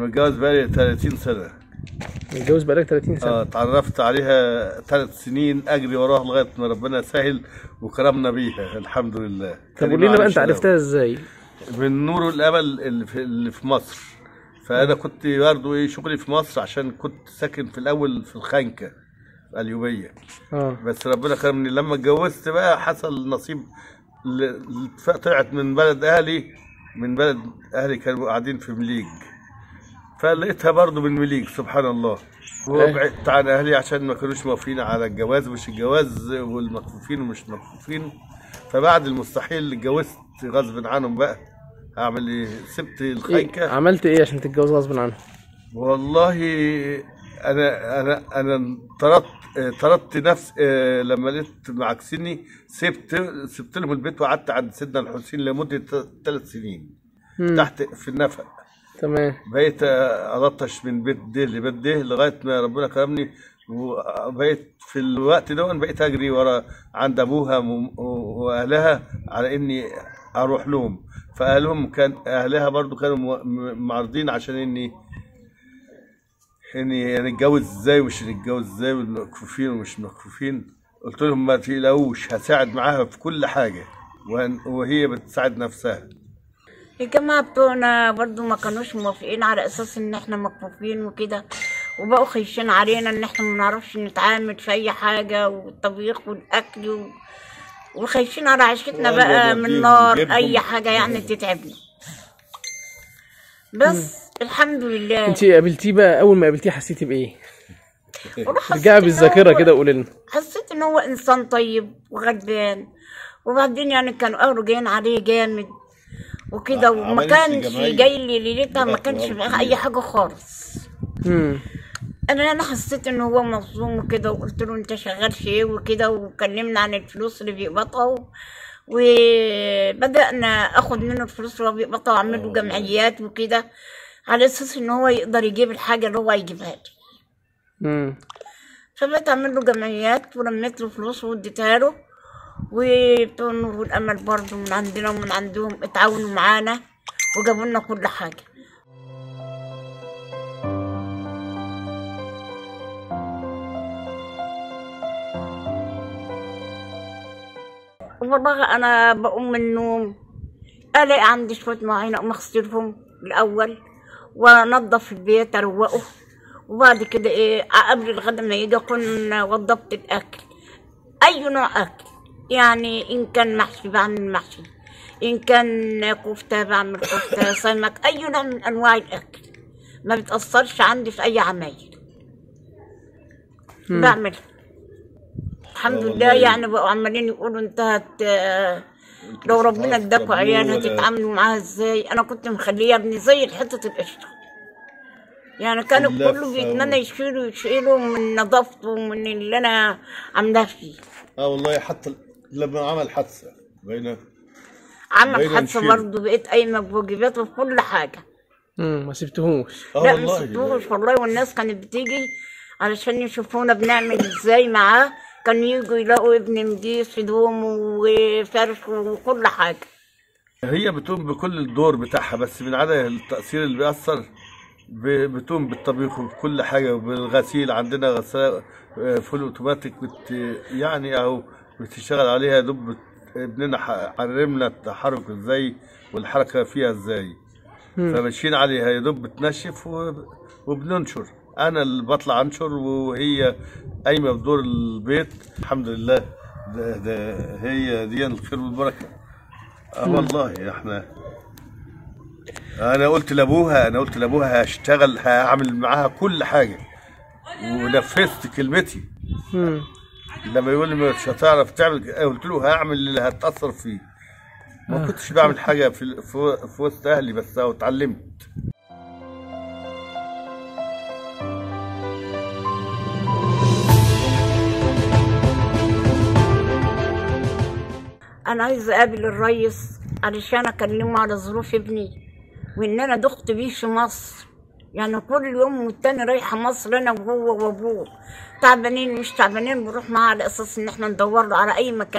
أنا متجوز بقالي 30 سنة. متجوز بقالك 30 سنة. آه اتعرفت عليها ثلاث سنين أجري وراها لغاية ما ربنا سهل وكرمنا بيها. الحمد لله. طب قول لنا بقى أنت عرفتها إزاي؟ من نور الأمل اللي في, اللي في مصر. فأنا كنت برضه إيه شغلي في مصر عشان كنت ساكن في الأول في الخنكه اليوبيه آه. بس ربنا كرمني. لما اتجوزت بقى حصل نصيب طلعت من بلد أهلي من بلد أهلي كانوا قاعدين في مليج. فلقيتها برضو من مليج سبحان الله وبعدت عن أهلي عشان ما كانوش موافقين على الجواز مش الجواز والمكفوفين ومش مكفوفين فبعد المستحيل اتجوزت غصب عنهم بقى. اعمل إيه؟ سبت إيه؟ الخيكه عملت إيه عشان تتجوز غصب عنه والله أنا أنا أنا طردت طردت نفس لما لقيت معاكسيني سبت سبت لهم البيت وقعدت عند سيدنا الحسين لمدة ثلاث سنين. مم. تحت في النفق. تمام. بقيت الطش من بيت ده لبيت ده لغاية ما ربنا كرمني وبقيت في الوقت ده بقيت أجري ورا عند أبوها وم- وأهلها على إني أروح لهم. فأهلهم كان أهلها برضو كانوا معارضين عشان اني إني نتجوز إزاي ومش نتجوز إزاي والمكفوفين ومش مكفوفين. قلت لهم ما تقلقوش هساعد معاها في كل حاجة. وهي بتساعد نفسها. الجماعة بتوعنا برضو ما كانوش موافقين على أساس إن إحنا مكفوفين وكده وبقوا خايفين علينا إن إحنا ما نعرفش نتعامل في أي حاجة والطبيخ والأكل و... وخايفين على عيشتنا والله بقى من نار. أي حاجة يعني تتعبنا. بس الحمد لله. انت قابلتيه بقى؟ أول ما قابلتيه حسيتي بإيه؟ إن بالذاكرة كده قولي لنا. حسيت إن هو إنسان طيب وغلبان. وبعدين يعني كانوا اهله جايين عليه جامد. وكده ع- وما كانش. جاي لي ليلتها ما كانش والله معاه أي حاجة خالص. امم أنا أنا حسيت ان هو مظلوم وكده وقلت له أنت شغال في إيه وكده وكلمنا عن الفلوس اللي بيقبضها و- وبدأنا أخد منه الفلوس اللي هو بيقبضها واعمل له جمعيات وكده على أساس إن هو يقدر يجيب الحاجة اللي هو يجيبها لي. امم فبقيت أعمل له جمعيات ولميت له فلوس واديتها له. وبتوع والامل برضه من عندنا ومن عندهم. اتعاونوا معانا وجابوا لنا كل حاجة. والله أنا بقوم من النوم. ألاقي عندي شوية مواعين أقوم أغسلهم الأول وأنضف البيت أروقه. وبعد كده إيه قبل الغدا ما يجي أكون وضبت الأكل. أي نوع أكل. يعني إن كان محشي بعمل محشي. إن كان كفتة بعمل كفتة. سمك أي نوع من أنواع الأكل. ما بتأثرش عندي في أي عمايل. بعمل. الحمد آه لله. يعني بقوا عمالين يقولوا انت هت لو ربنا اداكوا عيال هتتعاملوا معاها إزاي؟ أنا كنت مخليه ابني زي حتة القشطة. يعني كان كله بيتمنى يشيلوا يشيلوا من نظافته ومن اللي أنا عاملاه فيه. آه والله حتى لما عمل حادثة بين عمل حادثة. برضه بقيت قايمه بواجباته في كل حاجة. امم ما سبتهوش. آه لا والله. ما سبتوش والله والناس كانت بتيجي علشان يشوفونا بنعمل إزاي معاه. كانوا يجوا يلاقوا ابن نضيف هدومه وفرشه وكل حاجة. هي بتقوم بكل الدور بتاعها بس من عدا التأثير اللي بيأثر ب- بتقوم بالطبيخ وبكل حاجة وبالغسيل. عندنا غسالة آه، فول أوتوماتيك يعني اهو بتشتغل عليها يا دوب ابننا ح- علمنا التحرك إزاي والحركة فيها إزاي. فماشيين عليها يا دوب بتنشف وبننشر. أنا اللي بطلع أنشر وهي قايمة بدور البيت. الحمد لله ده, ده هي دي الخير والبركة. آه والله إحنا أنا قلت لابوها أنا قلت لأبوها هشتغل هعمل معاها كل حاجة. ونفذت كلمتي. لما يقول لي مش هتعرف تعمل قلت له هعمل اللي هتأثر فيه. ما كنتش بعمل حاجة في في, وسط أهلي بس اهو اتعلمت. أنا عايزة أقابل الريس علشان أكلمه على ظروف ابني وإن أنا دخت بيه في مصر. يعني كل يوم والتاني رايحة مصر أنا وهو وأبوه. تعبانين مش تعبانين بنروح معاه على أساس إن إحنا ندور له على أي مكان.